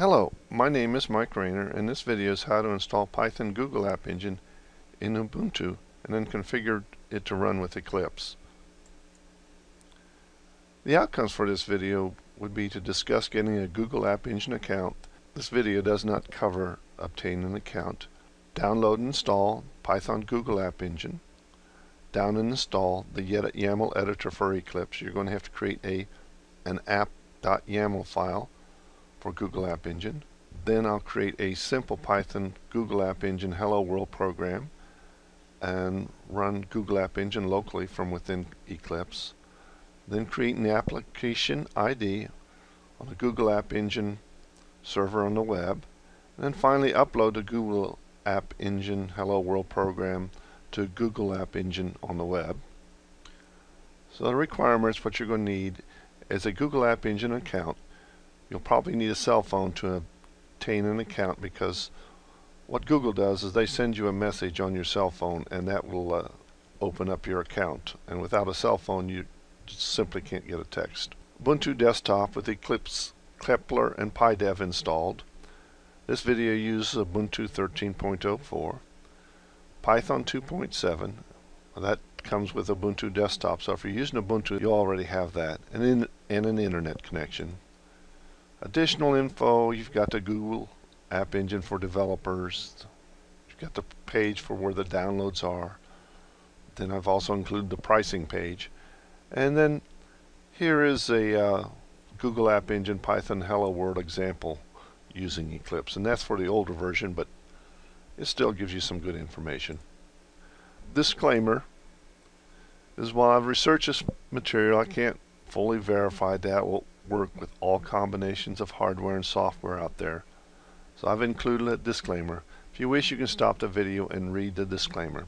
Hello, my name is Mike Rayner and this video is how to install Python Google App Engine in Ubuntu and then configure it to run with Eclipse. The outcomes for this video would be to discuss getting a Google App Engine account. This video does not cover obtaining an account. Download and install Python Google App Engine. Down and install the YAML editor for Eclipse. You're going to have to create a an app.yaml file for Google App Engine. Then I'll create a simple Python Google App Engine Hello World program and run Google App Engine locally from within Eclipse. Then create an application ID on a Google App Engine server on the web. And then finally upload the Google App Engine Hello World program to Google App Engine on the web. So the requirements, what you're going to need is a Google App Engine account You'll probably need a cell phone to obtain an account because what Google does is they send you a message on your cell phone and that will uh, open up your account. And without a cell phone, you simply can't get a text. Ubuntu desktop with Eclipse, Kepler, and PyDev installed. This video uses Ubuntu 13.04, Python 2.7. That comes with Ubuntu desktop. So if you're using Ubuntu, you already have that, and, in, and an internet connection. Additional info, you've got the Google App Engine for developers. You've got the page for where the downloads are. Then I've also included the pricing page. And then here is a uh, Google App Engine Python Hello World example using Eclipse. And that's for the older version, but it still gives you some good information. Disclaimer is while I've researched this material, I can't fully verify that will work with all combinations of hardware and software out there. So I've included a disclaimer. If you wish you can stop the video and read the disclaimer.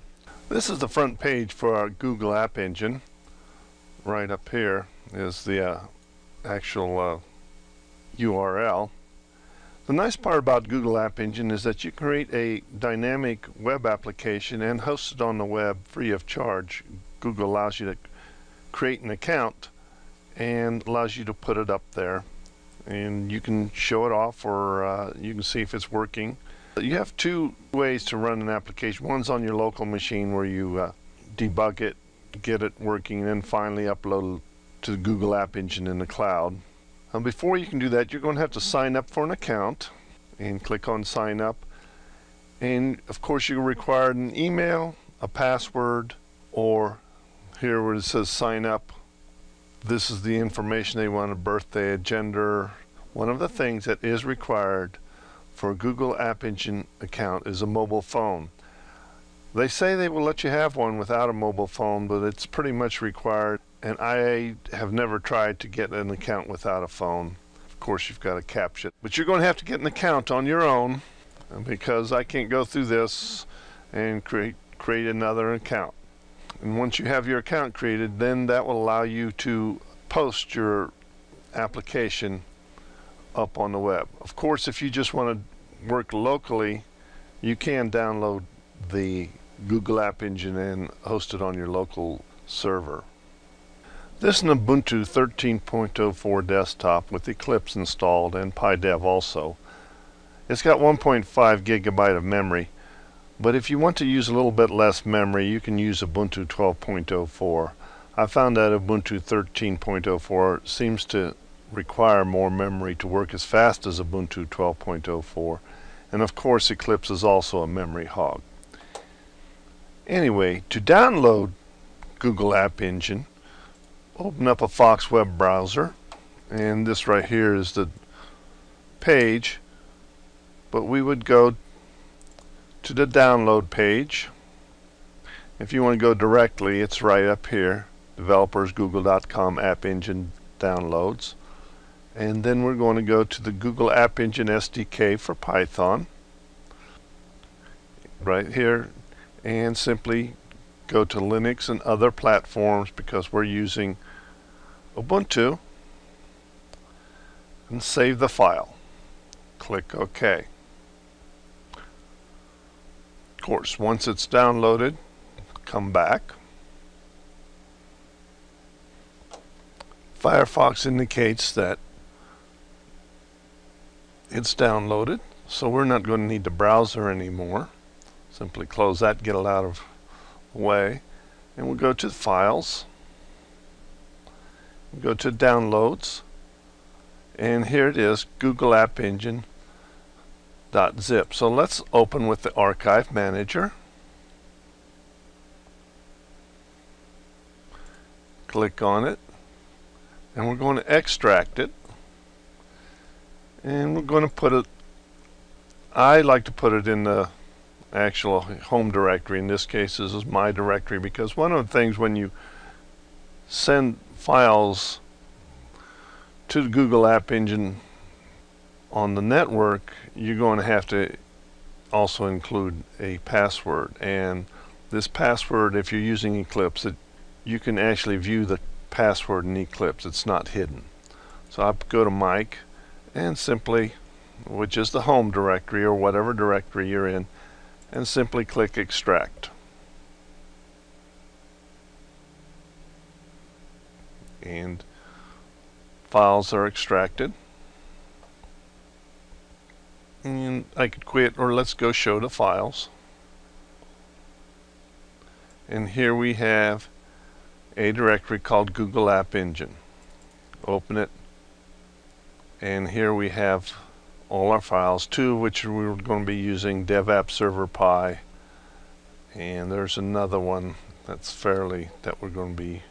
This is the front page for our Google App Engine. Right up here is the uh, actual uh, URL. The nice part about Google App Engine is that you create a dynamic web application and host it on the web free of charge. Google allows you to create an account and allows you to put it up there and you can show it off or uh, you can see if it's working. You have two ways to run an application. One's on your local machine where you uh, debug it, get it working, and then finally upload it to the Google App Engine in the cloud. And before you can do that, you're going to have to sign up for an account and click on sign up. And of course, you require an email, a password, or here where it says sign up, this is the information they want a birthday, a gender. One of the things that is required for a Google App Engine account is a mobile phone. They say they will let you have one without a mobile phone, but it's pretty much required. And I have never tried to get an account without a phone. Of course, you've got to capture it. But you're going to have to get an account on your own because I can't go through this and create, create another account. And once you have your account created, then that will allow you to post your application up on the web. Of course, if you just want to work locally, you can download the Google App Engine and host it on your local server. This is an Ubuntu 13.04 desktop with Eclipse installed and PyDev also. It's got 1.5 gigabyte of memory but if you want to use a little bit less memory, you can use Ubuntu 12.04. I found that Ubuntu 13.04 seems to require more memory to work as fast as Ubuntu 12.04. And of course, Eclipse is also a memory hog. Anyway, to download Google App Engine, open up a Fox web browser. And this right here is the page. But we would go to the download page. If you want to go directly, it's right up here, developersgoogle.com App Engine downloads. And then we're going to go to the Google App Engine SDK for Python. Right here, and simply go to Linux and other platforms because we're using Ubuntu and save the file. Click OK course, once it's downloaded, come back. Firefox indicates that it's downloaded so we're not going to need the browser anymore. Simply close that get it out of the way and we'll go to the files. Go to downloads and here it is Google App Engine .zip. So let's open with the archive manager. Click on it. And we're going to extract it. And we're going to put it I like to put it in the actual home directory. In this case this is my directory because one of the things when you send files to the Google App Engine on the network you're going to have to also include a password and this password if you're using Eclipse it you can actually view the password in Eclipse. It's not hidden. So I go to Mike and simply, which is the home directory or whatever directory you're in, and simply click extract. And files are extracted. And I could quit or let's go show the files. And here we have a directory called Google App Engine. Open it and here we have all our files, two of which we're going to be using DevApp Server Pi and there's another one that's fairly that we're going to be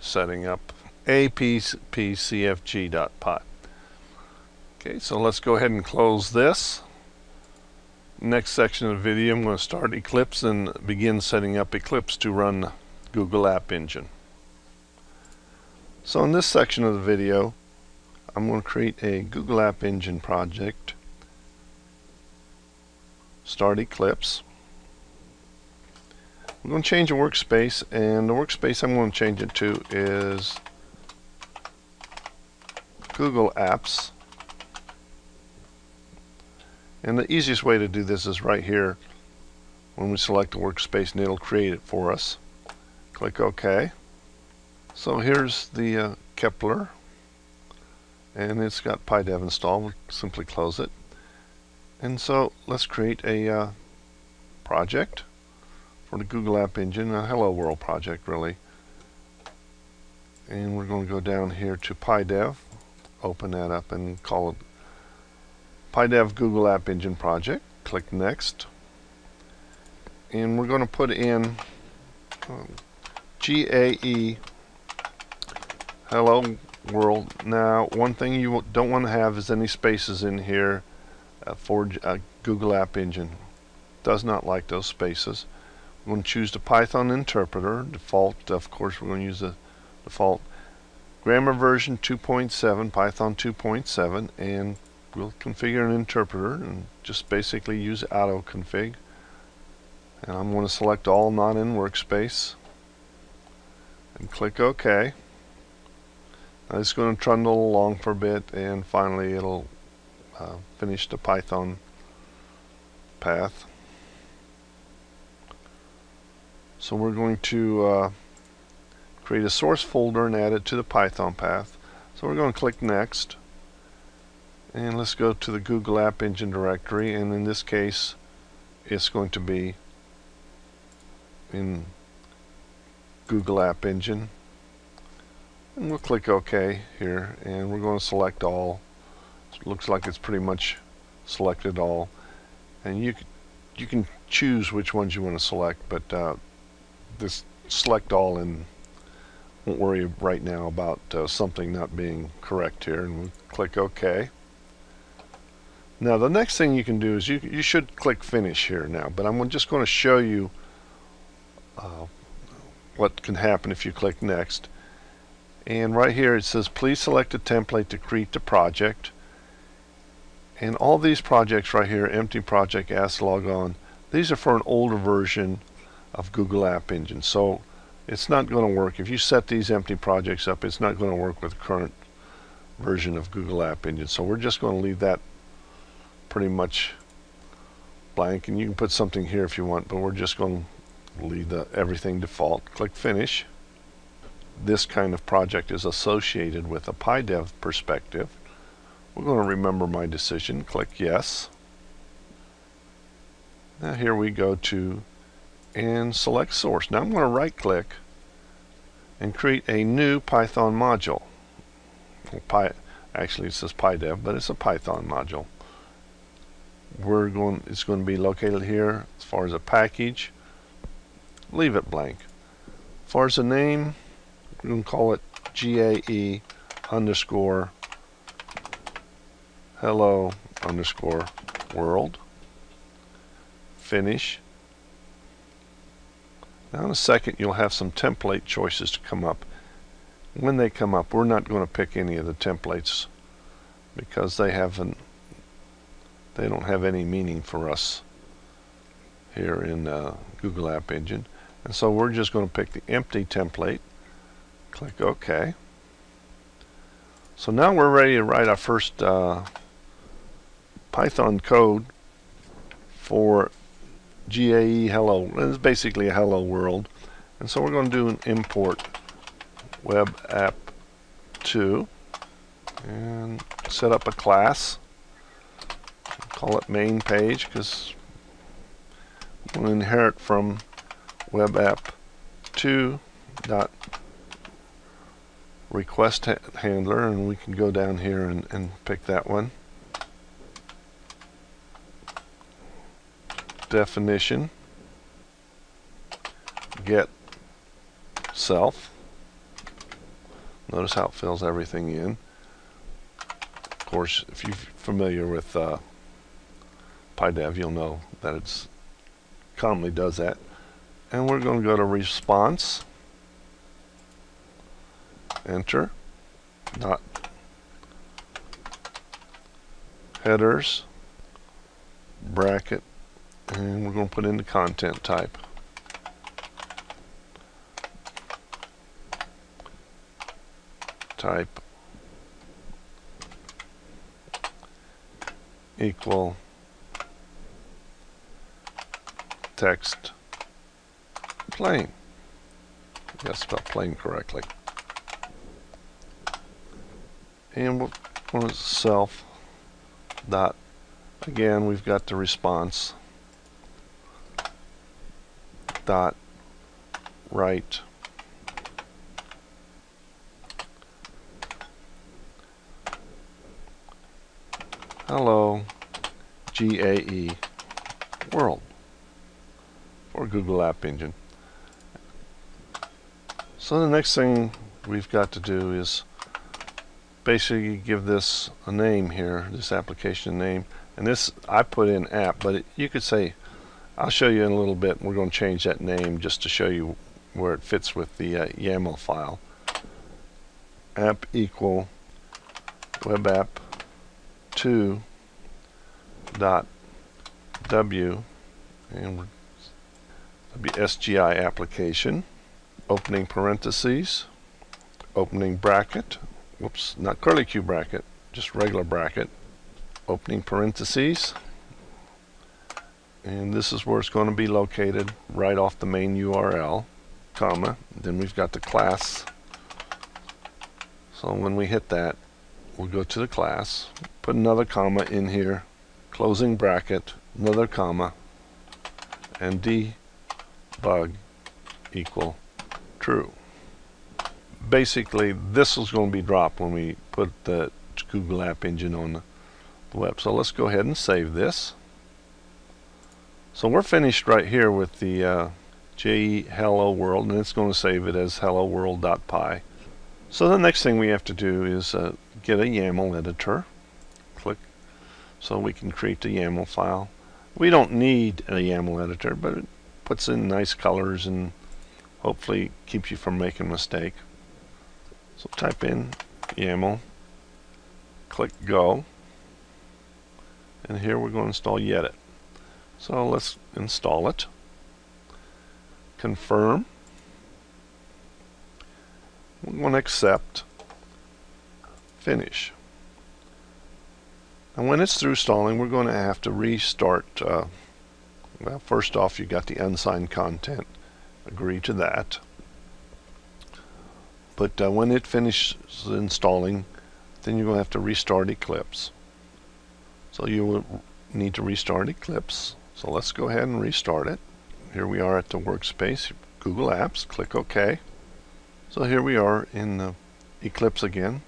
setting up appcfg.py. Okay, so let's go ahead and close this. Next section of the video, I'm going to start Eclipse and begin setting up Eclipse to run Google App Engine. So in this section of the video, I'm going to create a Google App Engine project, start Eclipse. I'm going to change the workspace, and the workspace I'm going to change it to is Google Apps. And the easiest way to do this is right here when we select the workspace and it'll create it for us. Click OK. So here's the uh, Kepler and it's got PyDev installed. We'll simply close it. And so let's create a uh, project for the Google App Engine, a Hello World project really. And we're going to go down here to PyDev, open that up and call it PyDev Google App Engine project. Click Next. And we're going to put in um, GAE hello world now one thing you don't want to have is any spaces in here uh, for uh, Google App Engine does not like those spaces we're going to choose the Python interpreter default of course we're going to use the default grammar version 2.7 Python 2.7 and we'll configure an interpreter and just basically use auto config and I'm going to select all not in workspace and click OK. Now it's going to trundle along for a bit and finally it'll uh, finish the Python path. So we're going to uh, create a source folder and add it to the Python path. So we're going to click Next and let's go to the Google App Engine directory and in this case it's going to be in Google App Engine. And we'll click OK here and we're going to select all. It looks like it's pretty much selected all. And you, you can choose which ones you want to select, but uh, this select all and won't worry right now about uh, something not being correct here and we'll click OK. Now the next thing you can do is you, you should click finish here now but I'm just going to show you uh, what can happen if you click next. And right here it says please select a template to create the project. And all these projects right here empty project ask log on these are for an older version of Google App Engine. So it's not going to work. If you set these empty projects up it's not going to work with current version of Google App Engine. So we're just going to leave that pretty much blank and you can put something here if you want but we're just going to leave the everything default click finish this kind of project is associated with a PyDev perspective We're going to remember my decision. Click yes. Now here we go to and select source. Now I'm going to right click and create a new Python module. Py, actually it says PyDev, but it's a Python module. We're going, it's going to be located here as far as a package. Leave it blank. As far as the name, we're going to call it GAE underscore hello underscore world. Finish. Now in a second you'll have some template choices to come up. When they come up we're not going to pick any of the templates because they haven't they don't have any meaning for us here in uh, Google App Engine and so we're just going to pick the empty template click OK so now we're ready to write our first uh, Python code for GAE hello. It's basically a hello world. And so we're going to do an import web app 2 and set up a class. Call it main page because we'll inherit from web app 2 dot request ha handler and we can go down here and, and pick that one. definition. Get self. Notice how it fills everything in. Of course if you're familiar with uh, PyDev you'll know that it's commonly does that. And we're going to go to response. Enter. Dot headers. Bracket. And we're going to put in the content type. Type. Equal text plain. You got to spell plain correctly. And we'll want self dot again we've got the response dot right hello GAE world for Google App Engine. So the next thing we've got to do is basically give this a name here, this application name. And this I put in app, but it, you could say I'll show you in a little bit. We're going to change that name just to show you where it fits with the uh, YAML file. App equal web app 2 dot w and be SGI application opening parentheses opening bracket whoops not curly Q bracket just regular bracket opening parentheses. And this is where it's going to be located right off the main URL comma then we've got the class. So when we hit that we'll go to the class put another comma in here closing bracket another comma and debug equal true basically this is going to be dropped when we put the Google App Engine on the web so let's go ahead and save this so we're finished right here with the uh, GAE hello world and it's going to save it as hello world.py. So the next thing we have to do is uh, get a YAML editor. Click so we can create the YAML file. We don't need a YAML editor but puts in nice colors and hopefully keeps you from making a mistake. So type in YAML, click go, and here we're going to install Yedit. So let's install it. Confirm. we're going to accept. Finish. And when it's through installing, we're going to have to restart. Uh, well, first off, you got the unsigned content. Agree to that. But uh, when it finishes installing, then you're going to have to restart Eclipse. So you will need to restart Eclipse. So let's go ahead and restart it. Here we are at the workspace, Google Apps, click OK. So here we are in the Eclipse again.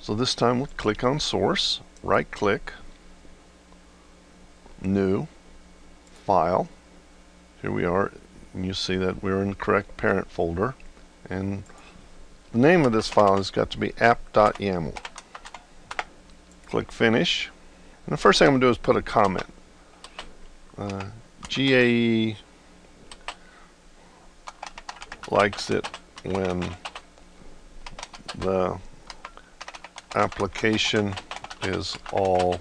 So this time we'll click on Source, right click, New, File. Here we are, you see that we're in correct parent folder. And the name of this file has got to be app.yaml. Click Finish. And the first thing I'm going to do is put a comment. Uh, GAE likes it when the application is all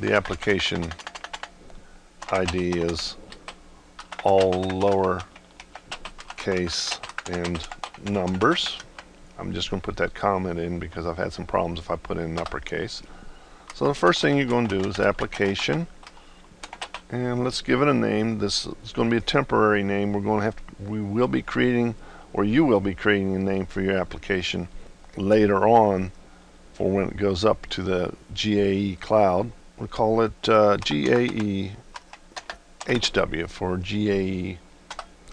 the application ID is all lower case and numbers. I'm just going to put that comment in because I've had some problems if I put in uppercase. So the first thing you're going to do is application and let's give it a name. This is going to be a temporary name. We're going to have to, we will be creating or you will be creating a name for your application later on for when it goes up to the GAE cloud. We'll call it uh, GAE HW for GAE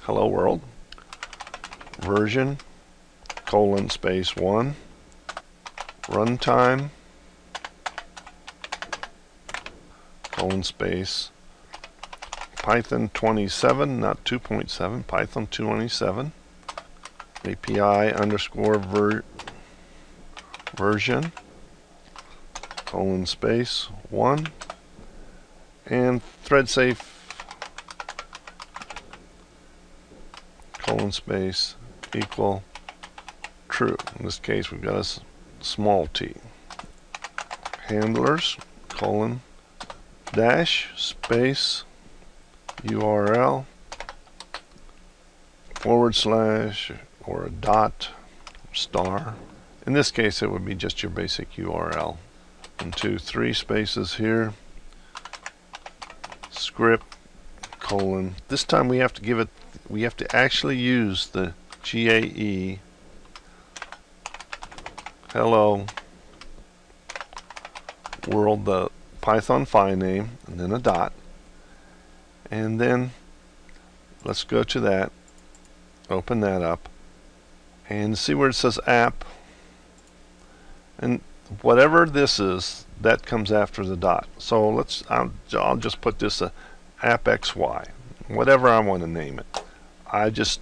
Hello World. Version colon space 1 runtime colon space. Python 27 not 2.7 Python 27 API underscore ver version colon space 1 and thread safe colon space equal true. In this case we've got a small t. Handlers colon dash space URL forward slash or a dot star. In this case it would be just your basic URL. And two, three spaces here. Script colon. This time we have to give it we have to actually use the GAE hello world the Python file name and then a dot. And then let's go to that open that up and see where it says app. And whatever this is that comes after the dot. So let's I'll, I'll just put this a app xy whatever I want to name it I just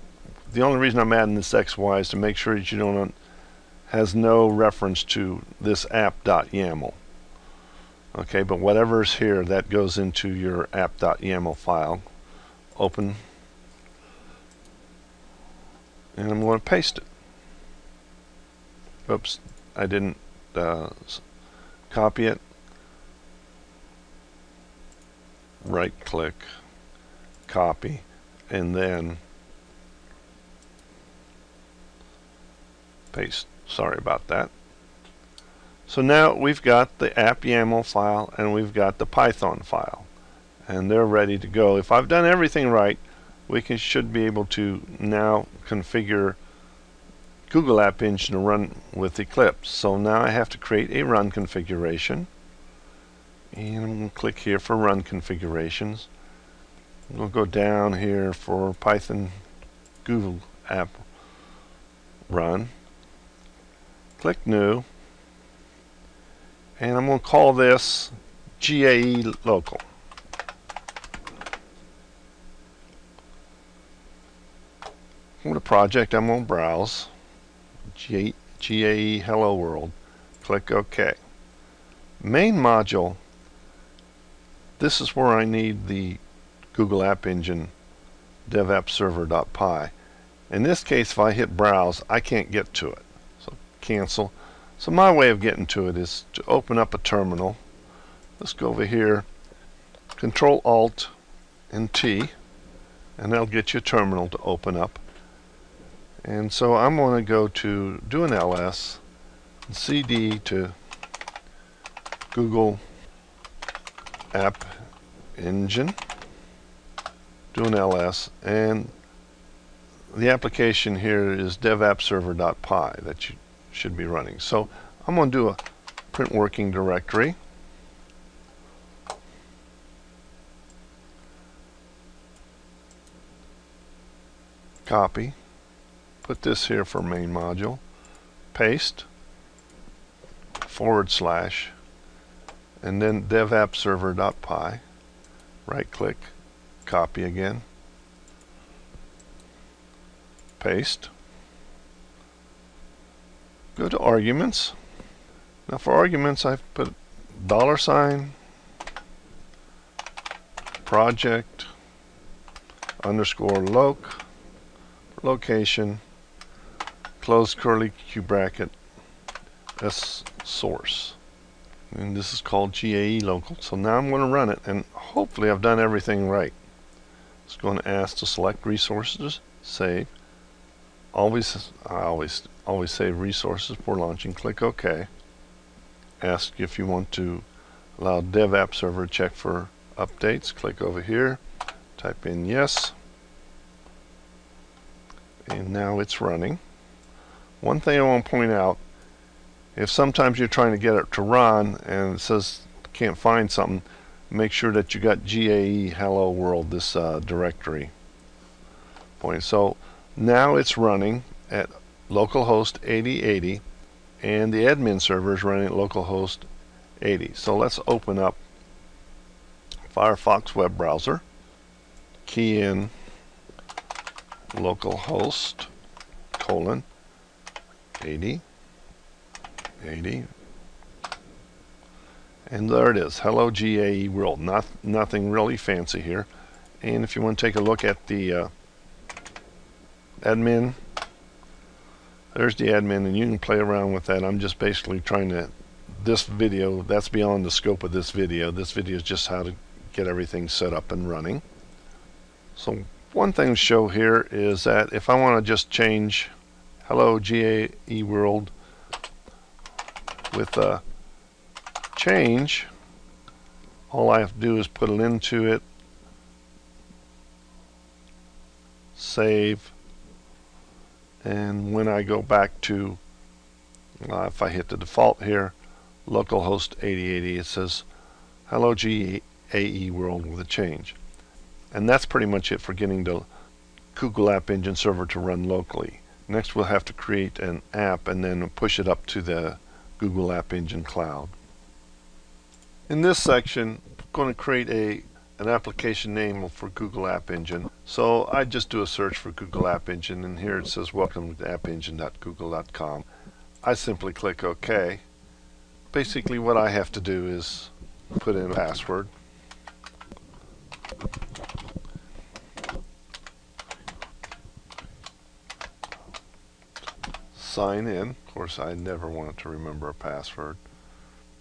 the only reason I'm adding this XY is to make sure that you don't has no reference to this app.yaml okay but whatever's here that goes into your app.yaml file open. And I'm going to paste it. Oops I didn't uh, copy it. Right click copy and then paste. Sorry about that. So now we've got the app YAML file and we've got the Python file and they're ready to go. If I've done everything right we can should be able to now configure Google App Engine to run with Eclipse. So now I have to create a run configuration and I'm going to click here for run configurations. We'll go down here for Python Google App Run click new. And I'm going to call this GAE local. From the project I'm going to browse GAE, GAE hello world. Click OK. Main module. This is where I need the Google App Engine devappserver.py in this case if I hit browse I can't get to it cancel. So my way of getting to it is to open up a terminal. Let's go over here, Control Alt and T, and that'll get you a terminal to open up. And so I'm going to go to do an ls, cd to Google App Engine, do an ls, and the application here is devappserver.py that you should be running. So I'm going to do a print working directory. Copy. Put this here for main module. Paste. Forward slash. And then devappserver.py. Right click. Copy again. Paste. Go to arguments. Now for arguments I've put dollar sign project underscore loc location close curly Q bracket S source. And this is called GAE local. So now I'm going to run it and hopefully I've done everything right. It's going to ask to select resources save. Always I always always save resources for launching. Click OK. Ask if you want to allow dev app server to check for updates. Click over here. Type in yes. And now it's running. One thing I want to point out if sometimes you're trying to get it to run and it says can't find something make sure that you got GAE hello world this uh, directory point. So now it's running at localhost 8080 and the admin server is running localhost 80. So let's open up Firefox web browser, key in localhost colon 80 80 and there it is. Hello GAE world. Not nothing really fancy here. And if you want to take a look at the uh, admin there's the admin and you can play around with that. I'm just basically trying to this mm-hmm. video that's beyond the scope of this video. This video is just how to get everything set up and running. So one thing to show here is that if I want to just change hello GAE world with a change all I have to do is put it into it save and when I go back to uh, if I hit the default here localhost 8080 it says hello GAE world with a change. And that's pretty much it for getting the Google App Engine server to run locally. Next we'll have to create an app and then push it up to the Google App Engine cloud. In this section I'm going to create a an application name for Google App Engine. So I just do a search for Google App Engine and here it says welcome to appengine.google.com. I simply click OK. Basically what I have to do is put in a password. Sign in. Of course I never wanted to remember a password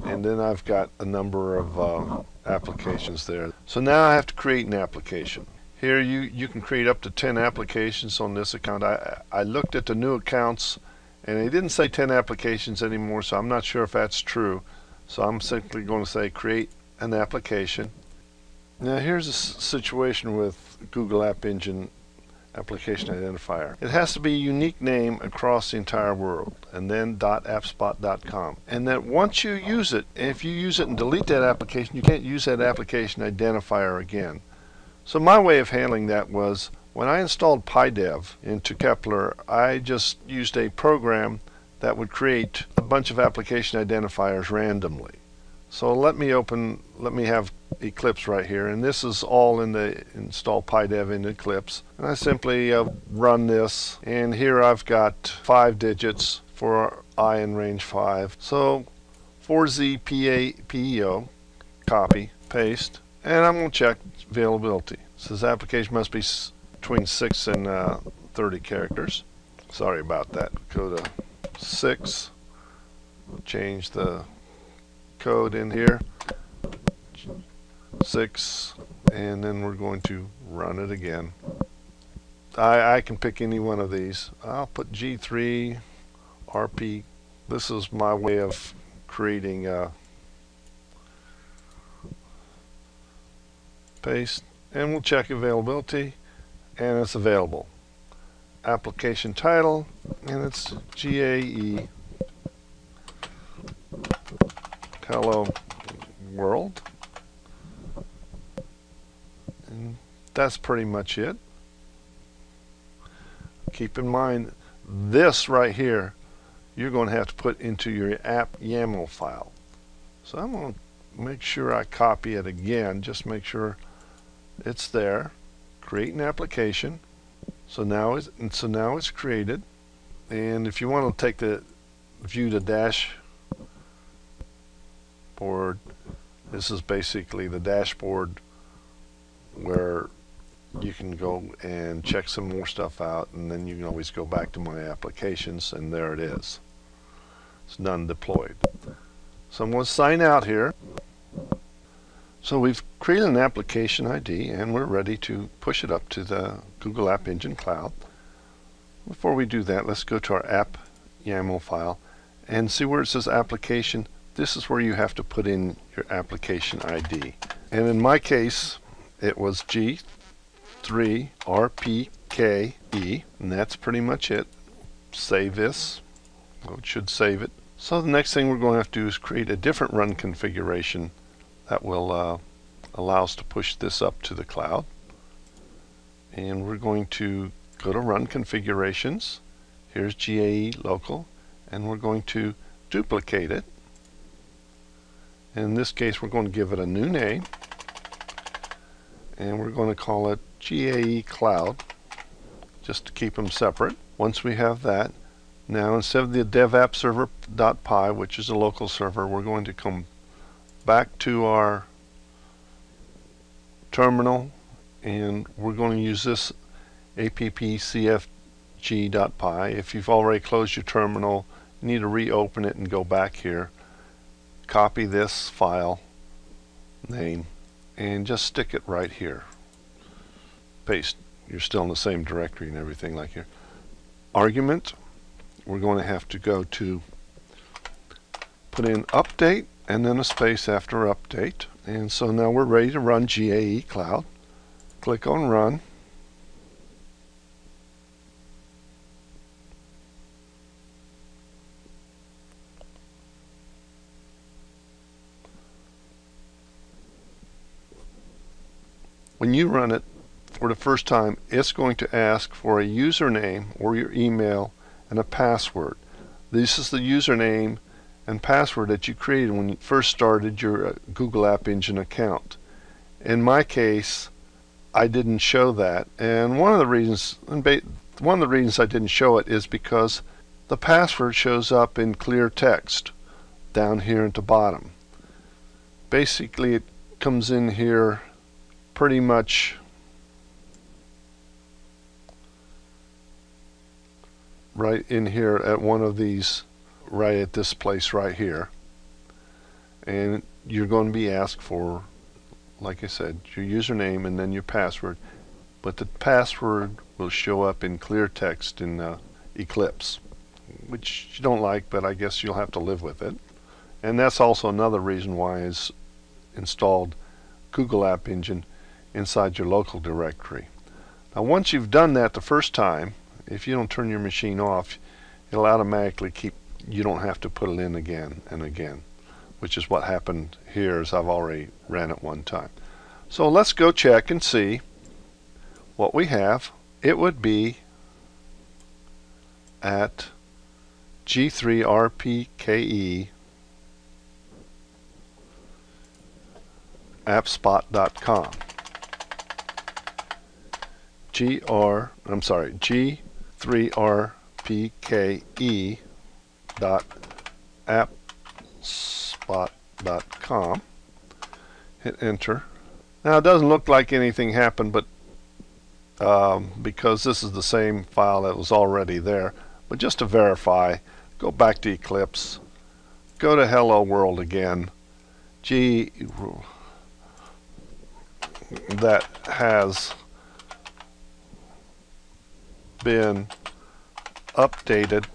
and then I've got a number of uh, applications there. So now I have to create an application. Here you, you can create up to 10 applications on this account. I, I looked at the new accounts and it didn't say 10 applications anymore so I'm not sure if that's true. So I'm simply going to say create an application. Now here's a situation with Google App Engine application identifier. It has to be a unique name across the entire world and then .appspot.com. And then once you use it, if you use it and delete that application, you can't use that application identifier again. So my way of handling that was when I installed PyDev into Kepler, I just used a program that would create a bunch of application identifiers randomly. So let me open, let me have Eclipse right here, and this is all in the install PyDev in Eclipse. And I simply uh, run this, and here I've got five digits for I in range 5. So 4ZPEO, copy, paste, and I'm going to check availability. It says application must be between 6 and uh, 30 characters. Sorry about that. Go to 6, change the code in here. 6 and then we're going to run it again. I, I can pick any one of these. I'll put G3 RP. This is my way of creating a paste and we'll check availability and it's available. Application title and it's GAE hello world. And that's pretty much it. Keep in mind this right here you're going to have to put into your app YAML file. So I'm going to make sure I copy it again, just make sure it's there. Create an application. So now it's so now it's created. And if you want to take the view the dashboard, this is basically the dashboard where you can go and check some more stuff out and then you can always go back to my applications and there it is. It's none deployed. So I'm going to sign out here. So we've created an application ID and we're ready to push it up to the Google App Engine Cloud. Before we do that, let's go to our app YAML file and see where it says application. This is where you have to put in your application ID. And in my case, it was G3RPKE, and that's pretty much it. Save this. Well, it should save it. So the next thing we're going to have to do is create a different run configuration that will uh, allow us to push this up to the cloud. And we're going to go to Run Configurations. Here's GAE Local. And we're going to duplicate it. In this case, we're going to give it a new name. And we're going to call it GAE Cloud, just to keep them separate. Once we have that, now instead of the devappserver.py, which is a local server, we're going to come back to our terminal and we're going to use this appcfg.py. If you've already closed your terminal, you need to reopen it and go back here. Copy this file name and just stick it right here. Paste. You're still in the same directory and everything like here. Argument we're going to have to go to put in update and then a space after update. And so now we're ready to run GAE Cloud. Click on Run. When you run it for the first time, it's going to ask for a username or your email and a password. This is the username and password that you created when you first started your uh, Google App Engine account. In my case, I didn't show that, and one of the reasons one of the reasons I didn't show it is because the password shows up in clear text down here at the bottom. Basically, it comes in here pretty much right in here at one of these right at this place right here. And you're going to be asked for like I said your username and then your password. But the password will show up in clear text in uh, Eclipse which you don't like but I guess you'll have to live with it. And that's also another reason why is installed Google App Engine inside your local directory now once you've done that the first time if you don't turn your machine off, it'll automatically keep, you don't have to put it in again and again, which is what happened here as I've already ran it one time. So let's go check and see what we have. It would be at G3RPKE appspot.com. GR, I'm sorry, G 3rpke dot appspot.com hit enter. Now it doesn't look like anything happened but um, because this is the same file that was already there but just to verify go back to Eclipse go to hello world again. G that has been updated,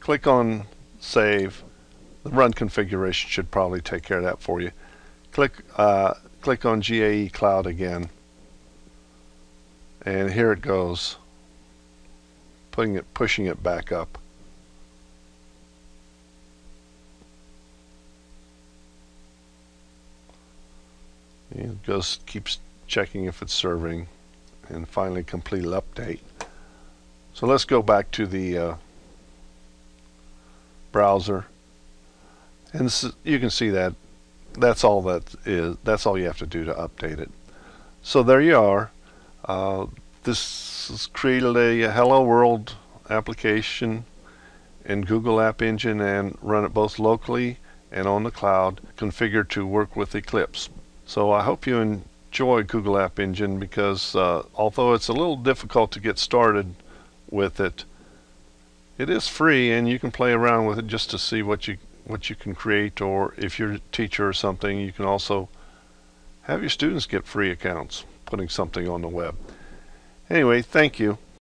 click on save. The run configuration should probably take care of that for you. Click, uh, click on GAE Cloud again. And here it goes. Putting it, pushing it back up. It goes, keeps checking if it's serving and finally complete update. So let's go back to the uh, browser and you can see that that's all that is that's all you have to do to update it. So there you are. Uh, this has created a Hello World application in Google App Engine and run it both locally and on the cloud configured to work with Eclipse. So I hope you enjoy Google App Engine because uh, although it's a little difficult to get started with it, it is free and you can play around with it just to see what you what you can create or if you're a teacher or something you can also have your students get free accounts putting something on the web. Anyway, thank you.